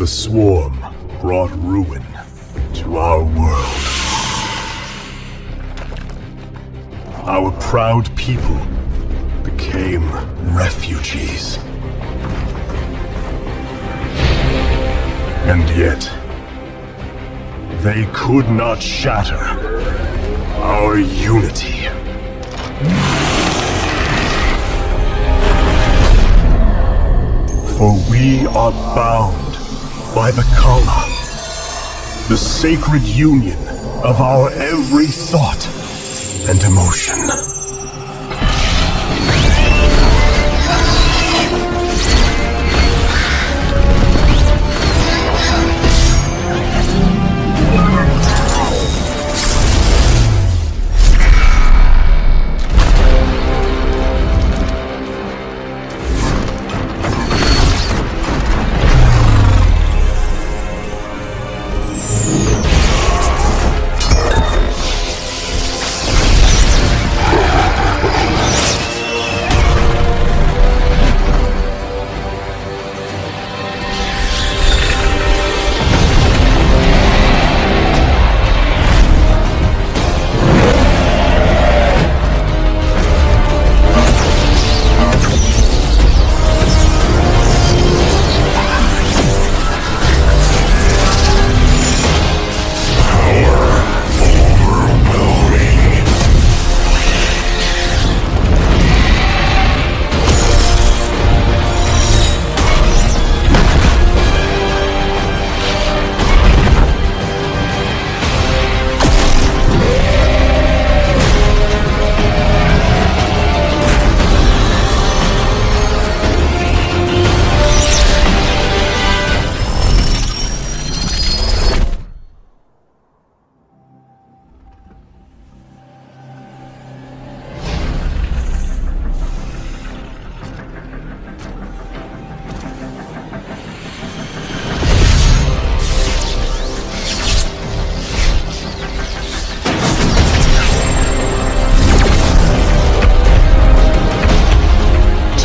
The swarm brought ruin to our world. Our proud people became refugees. And yet, they could not shatter our unity. For we are bound by the Khala, the sacred union of our every thought and emotion.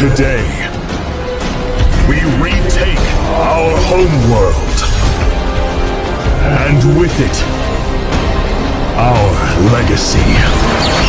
Today, we retake our homeworld. And with it, our legacy.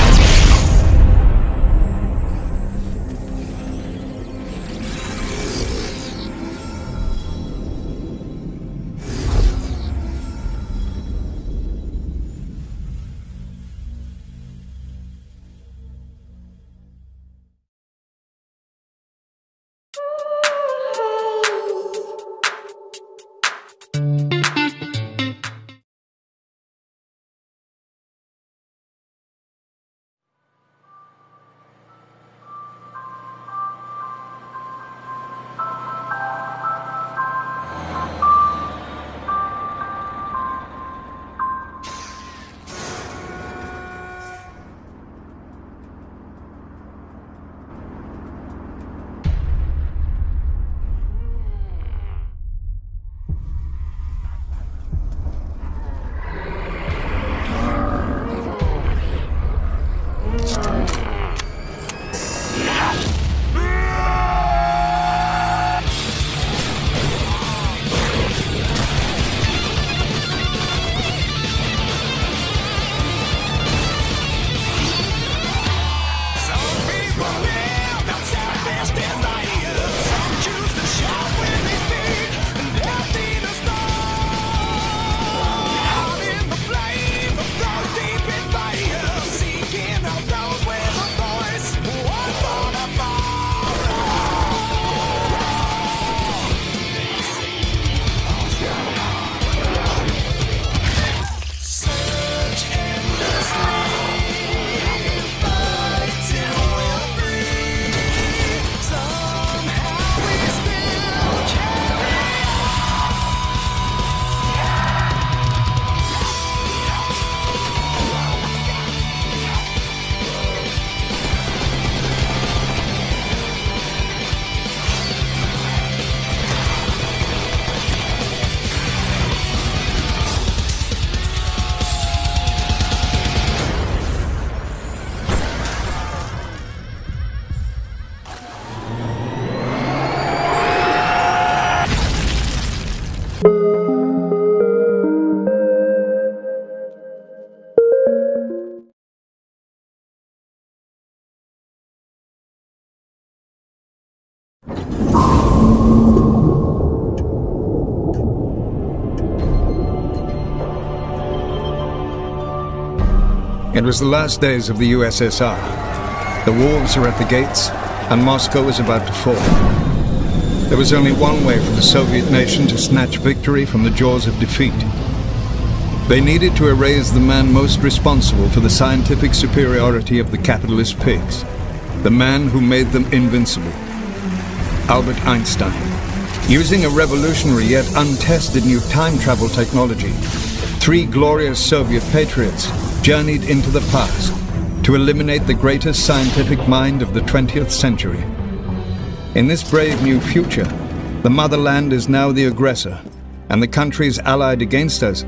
It was the last days of the USSR. The wolves were at the gates, and Moscow was about to fall. There was only one way for the Soviet nation to snatch victory from the jaws of defeat. They needed to erase the man most responsible for the scientific superiority of the capitalist pigs. The man who made them invincible. Albert Einstein. Using a revolutionary yet untested new time travel technology, three glorious Soviet patriots journeyed into the past to eliminate the greatest scientific mind of the 20th century. In this brave new future, the motherland is now the aggressor, and the countries allied against us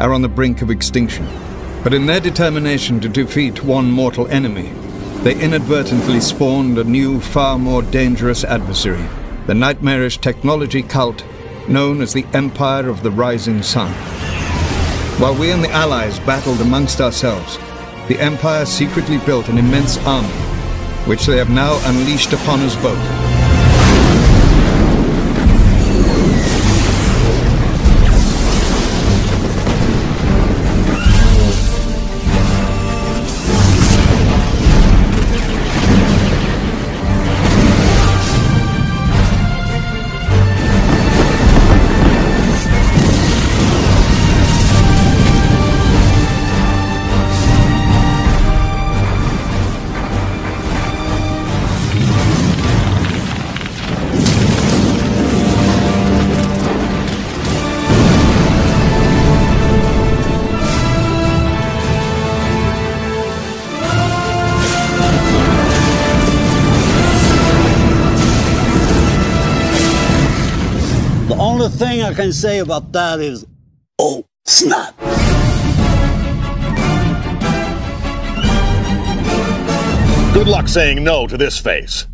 are on the brink of extinction. But in their determination to defeat one mortal enemy, they inadvertently spawned a new, far more dangerous adversary, the nightmarish technology cult known as the Empire of the Rising Sun. While we and the Allies battled amongst ourselves, the Empire secretly built an immense army, which they have now unleashed upon us both. Thing I can say about that is, oh, snap. Good luck saying no to this face.